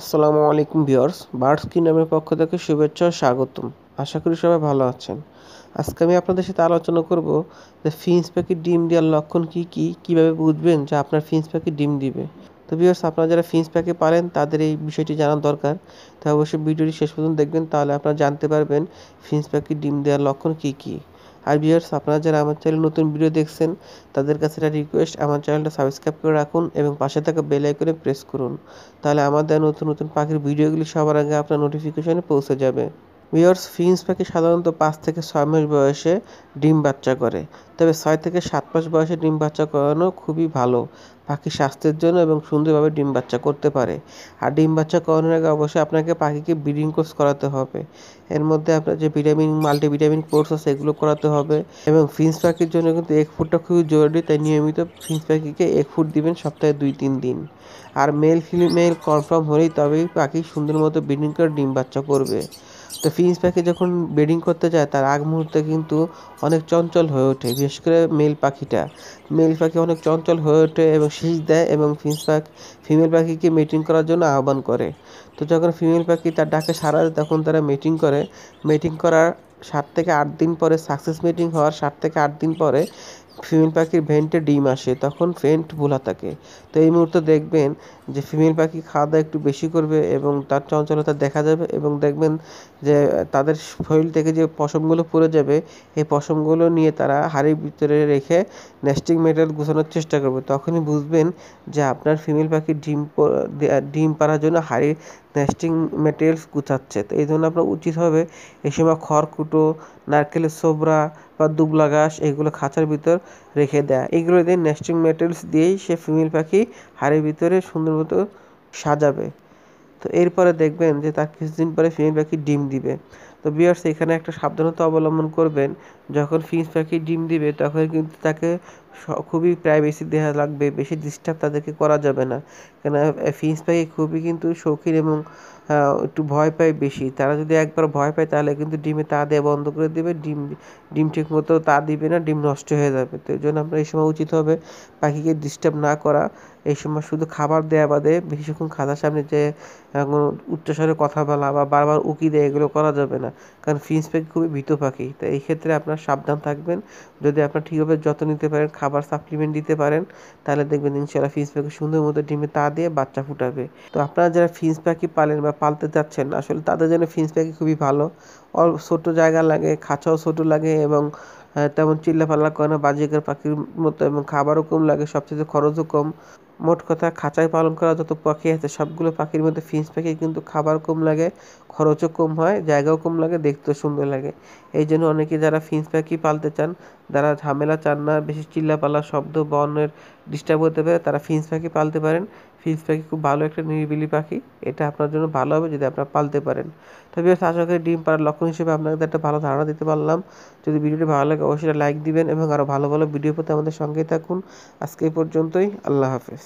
আসসালামু আলাইকুম viewers, birds কি নামের পক্ষ থেকে শুভেচ্ছা ও স্বাগতম। আশা করি সবাই ভালো আছেন। আজকে আমি আপনাদের সাথে আলোচনা করব যে ফিন্স পাখি ডিম দেওয়ার লক্ষণ কি কি, কীভাবে বুঝবেন যে আপনার ফিন্স পাখি ডিম দিবে। তো ভিউয়ার্স, আপনারা যারা ফিন্স পাখি পালেন তাদের এই বিষয়টি জানার দরকার। তো অবশ্যই ভিডিওটি শেষ পর্যন্ত দেখবেন, তাহলে আপনারা জানতে পারবেন ফিন্স পাখি ডিম দেওয়ার লক্ষণ কি, কী। আর ভিউয়ার্স আপনারা যারা আমার চ্যানেল নতুন ভিডিও দেখছেন, তাদের কাছে একটা রিকোয়েস্ট আমার চ্যানেলটা সাবস্ক্রাইব করে রাখুন এবং পাশে থাকা বেল আইকনে প্রেস করুন। তাহলে আমাদের নতুন নতুন পাখির ভিডিওগুলি সবার আগে আপনার নোটিফিকেশনে পৌঁছে যাবে। ভিউয়ার্স ফিন্স পাখি সাধারণত পাঁচ থেকে ছয় মাস বয়সে ডিম বাচ্চা করে। তবে ছয় থেকে সাত মাস বয়সে ডিম বাচ্চা করানো খুবই ভালো পাখি স্বাস্থ্যের জন্য এবং সুন্দরভাবে ডিম বাচ্চা করতে পারে। আর ডিম বাচ্চা করানোর আগে অবশ্যই আপনাকে পাখিকে ব্রিডিং কোর্স করাতে হবে। এর মধ্যে আপনার যে ভিটামিন, মাল্টিভিটামিন কোর্স আছে, এগুলো করাতে হবে। এবং ফিন্স পাখির জন্য কিন্তু এক ফুটটা খুবই জরুরি, তাই নিয়মিত ফিন্স পাখিকে এক ফুট দিবেন সপ্তাহে দুই তিন দিন। আর মেল ফিমেল কনফার্ম হলেই তবেই পাখি সুন্দর মতো ব্রিডিং করে ডিম বাচ্চা করবে। তো ফিন্স পাখি যখন ব্রিডিং করতে যায়, তার আগ মুহূর্তে কিন্তু অনেক চঞ্চল হয়ে ওঠে, বিশেষ করে মেল পাখিটা। মেল পাখি অনেক চঞ্চল হয়ে ওঠে এবং শীষ দেয় এবং ফিন্স পাখি ফিমেল পাখিকে মিটিং করার জন্য আহ্বান করে। তো যখন ফিমেল পাখি তার ডাকে সারা দেয়, তখন তারা মিটিং করে। মিটিং করার সাত থেকে আট দিন পরে সাকসেস মিটিং হওয়ার সাত থেকে আট দিন পরে ফিমেল পাখির ভেন্টে ডিম আসে, তখন ভেন্ট ভোলা থাকে। তো এই মুহূর্তে দেখবেন যে ফিমেল পাখি খাওয়া দাওয়া একটু বেশি করবে এবং তার চঞ্চলতা দেখা যাবে এবং দেখবেন যে তাদের শরীর থেকে যে পশমগুলো পড়ে যাবে, এই পশমগুলো নিয়ে তারা হাড়ির ভিতরে রেখে নেস্টিং মেটেরিয়াল গুছানোর চেষ্টা করবে। তখনই বুঝবেন যে আপনার ফিমেল পাখি ডিম ডিম পাড়ার জন্য হাড়ির নেস্টিং মেটেরিয়ালস গুছাচ্ছে। তো এই জন্য আপনার উচিত হবে এই সময় খড়কুটো, নারকেলের সোবরা বা দুবলা ঘাস এগুলো খাঁচার ভিতর রেখে দেয়। এগুলো দিয়ে নেস্টিং মেটেরিয়ালস দিয়েই সে ফিমেল পাখি হাড়ের ভিতরে সুন্দর মতো সাজাবে। তো এরপরে দেখবেন যে তার কিছুদিন পরে ফিমেল পাখি ডিম দিবে। তো বিয়ার্স এখানে একটা সাবধানতা অবলম্বন করবেন। যখন ফিন্স পাখি ডিম দিবে, তখন কিন্তু তাকে খুবই প্রাইভেসি দেওয়া লাগবে, বেশি ডিস্টার্ব তাদেরকে করা যাবে না। কেন ফিন্স পাখি খুবই কিন্তু শৌখিন এবং একটু ভয় পায় বেশি। তারা যদি একবার ভয় পায়, তাহলে কিন্তু ডিমে তা দেওয়া বন্ধ করে দেবে। ডিম ডিম ঠিক মতো তা দিবে না, ডিম নষ্ট হয়ে যাবে। তো এই জন্য আপনার এই সময় উচিত হবে পাখিকে ডিস্টার্ব না করা। এই সময় শুধু খাবার দেওয়া বাদে বেশিক্ষণ খাতার সামনে যে উচ্চস্বরে কথা বলা বা বারবার উকি দেয়, এগুলো করা যাবে না। কারণ ফিন্স পাখি খুবই ভীত পাখি। তো এই ক্ষেত্রে আপনার সাবধান থাকবেন। যদি আপনার ঠিকভাবে যত্ন নিতে পারেন, খাবার সাপ্লিমেন্ট দিতে পারেন, তাহলে দেখবেন ইনশাল্লাহ ফিন্স পাখি সুন্দর মতো ডিমে তা দিয়ে বাচ্চা ফুটাবে। তো আপনারা যারা ফিন্স পাখি পালেন বা পালতে যাচ্ছেন আসলে তাদের জন্য ফিন্স পাখি খুবই ভালো। অল ছোটো জায়গা লাগে, খাঁচাও ছোটো লাগে এবং তেমন চিল্লাপাল্লা করে না বাজিকার পাখির মতো এবং খাবারও কম লাগে, সবচেয়ে খরচও কম। মোট কথা খাঁচায় পালন করা যত পাখি আছে, সবগুলো পাখির মধ্যে ফিন্স পাখি কিন্তু খাবার কম লাগে, খরচও কম হয়, জায়গাও কম লাগে, দেখতেও সুন্দর লাগে। এই জন্য অনেকে যারা ফিন্স পাখি পালতে চান, যারা ঝামেলা চান না, বেশি চিল্লাপাল্লা শব্দ বা অন্যের ডিস্টার্ব হতে পারে, তারা ফিন্স পাখি পালতে পারেন। ফিন্স পাখি খুব ভালো একটা নিরিবিলি পাখি, এটা আপনার জন্য ভালো হবে যদি আপনারা পালতে পারেন। তবে আশা করি ডিম পাড়ার লক্ষণ হিসেবে আপনাদের একটা ভালো ধারণা দিতে পারলাম। যদি ভিডিওটি ভালো লাগে, অবশ্যই লাইক দিবেন এবং আরও ভালো ভালো ভিডিও পেতে আমাদের সঙ্গেই থাকুন। আজকে এই পর্যন্তই, আল্লাহ হাফেজ।